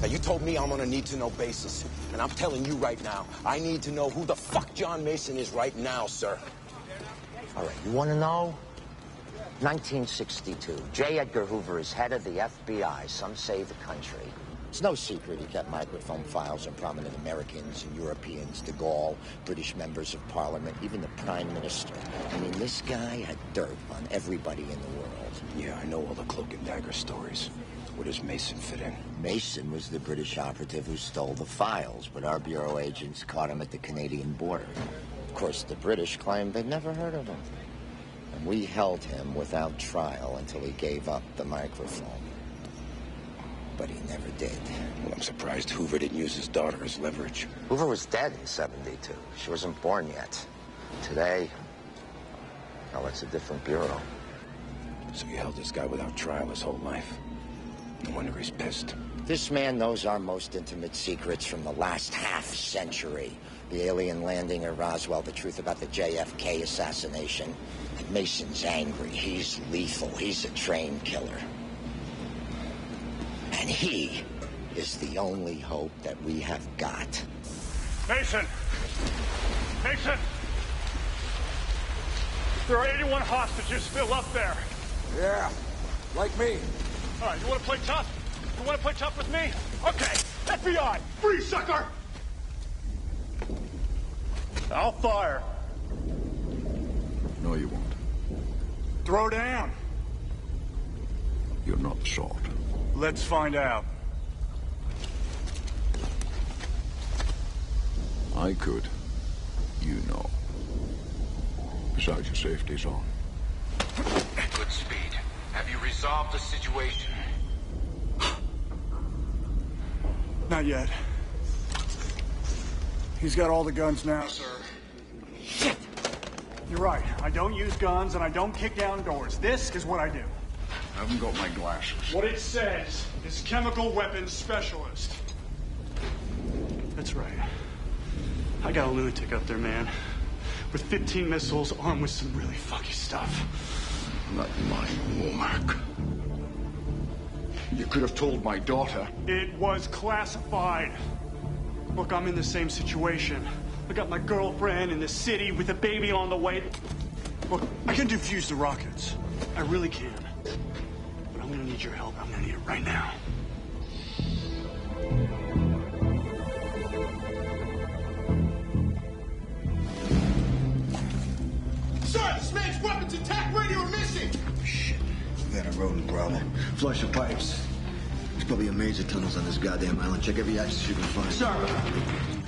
Now, you told me I'm on a need-to-know basis, and I'm telling you right now, I need to know who the fuck John Mason is right now, sir. All right, you want to know? 1962. J. Edgar Hoover is head of the FBI. Some say the country. It's no secret he kept microfilm files on prominent Americans and Europeans, de Gaulle, British members of parliament, even the prime minister. I mean, this guy had dirt on everybody in the world. Yeah, I know all the cloak and dagger stories. Where does Mason fit in? Mason was the British operative who stole the files, but our bureau agents caught him at the Canadian border. Of course, the British claimed they'd never heard of him. And we held him without trial until he gave up the microfilm. But he never did. Well, I'm surprised Hoover didn't use his daughter as leverage. Hoover was dead in 72. She wasn't born yet. Today, well, it's a different bureau. So you held this guy without trial his whole life. No wonder he's pissed. This man knows our most intimate secrets from the last half century. The alien landing at Roswell, the truth about the JFK assassination. Mason's angry. He's lethal. He's a train killer. And he is the only hope that we have got. Mason! Mason! There are 81 hostages still up there. Yeah, like me. All right, you want to play tough? You want to play tough with me? Okay, FBI, free sucker! I'll fire. No, you won't. Throw down. You're not the sort. Let's find out. I could. You know. Besides, your safety's on. At Goodspeed. Have you resolved the situation? Not yet. He's got all the guns now, sir. Shit! You're right. I don't use guns and I don't kick down doors. This is what I do. I haven't got my glasses. What it says is chemical weapons specialist. That's right. I got a lunatic up there, man. With 15 missiles, armed with some really fucky stuff. Not my Womack. You could have told my daughter. It was classified. Look, I'm in the same situation. I got my girlfriend in the city with a baby on the way. Look, I can defuse the rockets. I really can. But I'm gonna need your help. I'm gonna need it right now. Sir, this man's weapons attack radio are missing! Shit. We got a rodent problem. Flush the pipes. There's probably a maze of tunnels on this goddamn island. Check every access you can find. Sir!